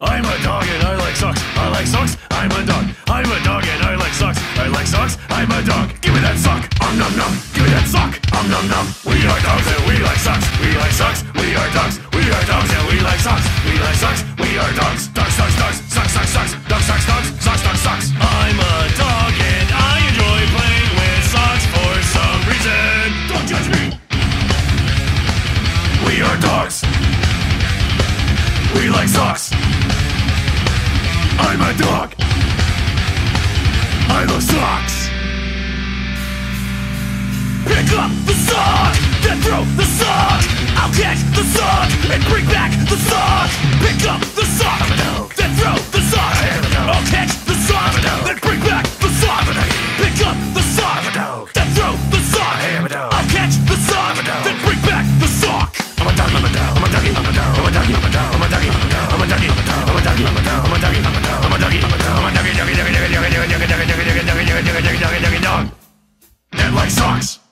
I'm a dog and I like socks. I like socks. I'm a dog. I'm a dog and I like socks. I like socks. I'm a dog. Give me that sock. Um num num. Give me that sock. Um num num. We are dogs and we like socks. We like socks. We are dogs. We are dogs and we like socks. We like socks. We are dogs. Dogs, dogs, dogs. Socks, socks, socks. Dogs, socks, dogs. Socks, dogs, socks. I'm a dog and I enjoy playing with socks for some reason. Don't judge me. We are dogs. We like socks. I'm a dog. sucks.